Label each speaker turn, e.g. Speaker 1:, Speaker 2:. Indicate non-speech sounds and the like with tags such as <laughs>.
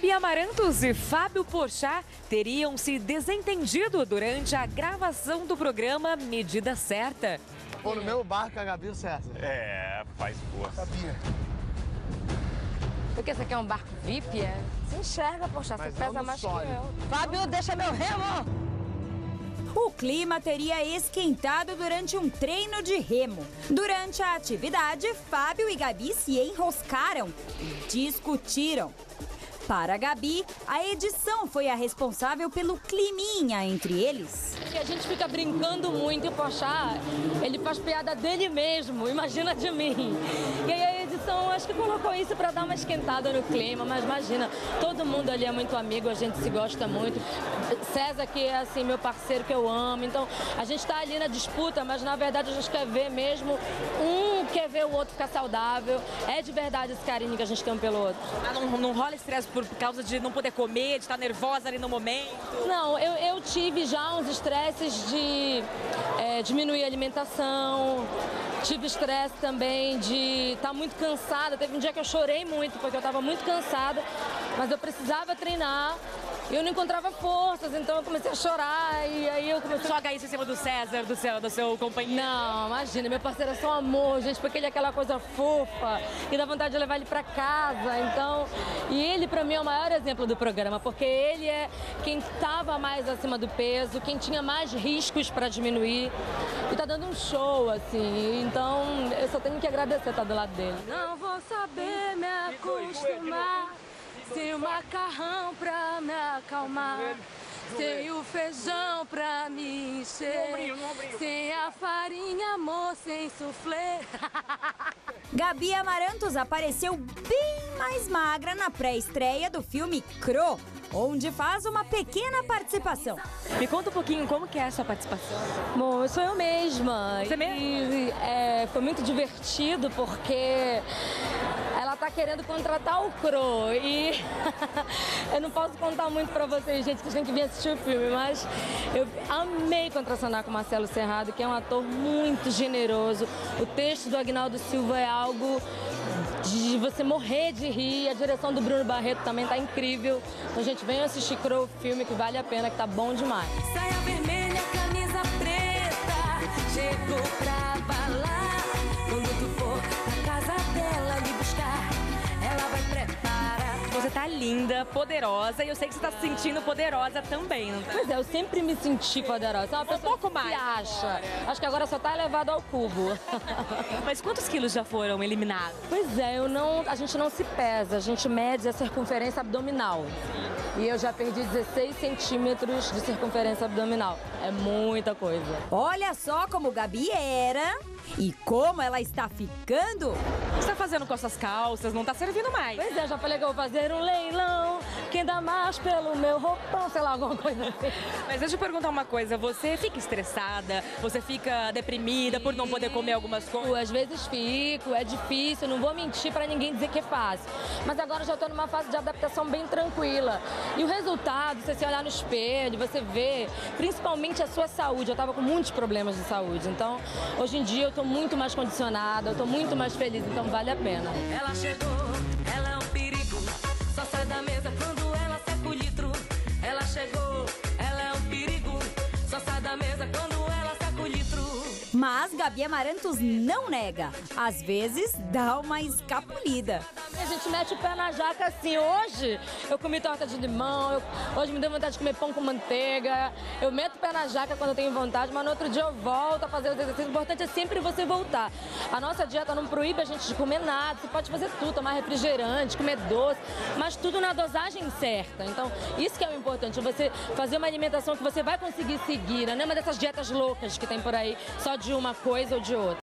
Speaker 1: Gabi Amarantos e Fábio Porchat teriam se desentendido durante a gravação do programa Medida Certa.
Speaker 2: Pô, no meu barco a Gabi o César.
Speaker 3: É, faz força.
Speaker 2: Sabia.
Speaker 4: Porque você quer um barco VIP, é? Você enxerga, poxa, você
Speaker 2: Mas
Speaker 4: pesa
Speaker 2: não no
Speaker 4: mais
Speaker 2: sólido.
Speaker 4: que eu. Fábio, deixa meu remo!
Speaker 5: O clima teria esquentado durante um treino de remo. Durante a atividade, Fábio e Gabi se enroscaram e discutiram. Para a Gabi, a edição foi a responsável pelo climinha entre eles.
Speaker 4: A gente fica brincando muito e o Pochá, ele faz piada dele mesmo, imagina de mim. E aí a edição acho que colocou isso para dar uma esquentada no clima, mas imagina, todo mundo ali é muito amigo, a gente se gosta muito. César que é assim meu parceiro que eu amo, então a gente está ali na disputa, mas na verdade a gente quer ver mesmo um quer ver o outro ficar saudável. É de verdade esse carinho que a gente tem um pelo outro.
Speaker 1: Ah, Não, não rola estresse por causa de não poder comer, de estar nervosa ali no momento?
Speaker 4: Não, eu, eu tive já uns estresses de é, diminuir a alimentação, tive estresse também de estar muito cansada. Teve um dia que eu chorei muito porque eu estava muito cansada, mas eu precisava treinar eu não encontrava forças, então eu comecei a chorar e aí eu comecei a
Speaker 1: Joga isso em cima do César, do seu, do seu companheiro.
Speaker 4: não, imagina, meu parceiro é só um amor, gente, porque ele é aquela coisa fofa e dá vontade de levar ele pra casa. Então, e ele pra mim é o maior exemplo do programa, porque ele é quem estava mais acima do peso, quem tinha mais riscos pra diminuir e tá dando um show assim. Então, eu só tenho que agradecer estar do lado dele. Não vou saber me acostumar sem o macarrão pra me acalmar. Sem o feijão pra me encher, sem a farinha, amor, sem soufflé. <laughs>
Speaker 5: Gabi Amarantos apareceu bem mais magra na pré-estreia do filme Cro, onde faz uma pequena participação.
Speaker 1: Me conta um pouquinho como que é a sua participação.
Speaker 4: Bom, eu sou eu mesma.
Speaker 1: Você
Speaker 4: e,
Speaker 1: mesma?
Speaker 4: é, foi muito divertido porque tá querendo contratar o Cro e <laughs> eu não posso contar muito pra vocês, gente, que tem que vir assistir o filme, mas eu amei contracenar com o Marcelo Serrado, que é um ator muito generoso. O texto do Agnaldo Silva é algo de você morrer de rir. A direção do Bruno Barreto também tá incrível. Então, gente, venham assistir Cro, filme que vale a pena, que tá bom demais.
Speaker 6: Saia vermelha, camisa preta, chegou pra balar.
Speaker 1: Tá linda, poderosa e eu sei que você tá se sentindo poderosa também, não tá?
Speaker 4: Pois é, eu sempre me senti poderosa. É uma pessoa
Speaker 1: pouco
Speaker 4: que
Speaker 1: mais.
Speaker 4: acha. Acho que agora só tá elevado ao cubo. <laughs>
Speaker 1: Mas quantos quilos já foram eliminados?
Speaker 4: pois é, eu não, a gente não se pesa, a gente mede a circunferência abdominal. E eu já perdi 16 centímetros de circunferência abdominal. É muita coisa.
Speaker 5: Olha só como Gabi era e como ela está ficando.
Speaker 1: O que você tá fazendo com essas calças? Não tá servindo mais.
Speaker 4: Pois é, já falei que eu vou fazer um leilão. Quem dá mais pelo meu roupão, sei lá, alguma coisa assim.
Speaker 1: Mas deixa eu perguntar uma coisa, você fica estressada? Você fica deprimida por não poder comer algumas coisas?
Speaker 4: Às vezes fico, é difícil, não vou mentir pra ninguém dizer que é fácil. Mas agora já tô numa fase de adaptação bem tranquila. E o resultado, você se olhar no espelho, você vê, principalmente a sua saúde. Eu tava com muitos problemas de saúde. Então, hoje em dia eu tô muito mais condicionada, eu tô muito mais feliz, então vale a pena.
Speaker 6: Ela chegou,
Speaker 5: Mas Gabi Amarantos não nega. Às vezes dá uma escapulida.
Speaker 4: A gente mete o pé na jaca assim. Hoje eu comi torta de limão, eu- hoje me deu vontade de comer pão com manteiga. Eu meto o pé na jaca quando eu tenho vontade, mas no outro dia eu volto a fazer os exercícios. O importante é sempre você voltar. A nossa dieta não proíbe a gente de comer nada. Você pode fazer tudo, tomar refrigerante, comer doce, mas tudo na dosagem certa. Então, isso que é o importante, você fazer uma alimentação que você vai conseguir seguir, né? não é uma dessas dietas loucas que tem por aí, só de uma coisa ou de outra.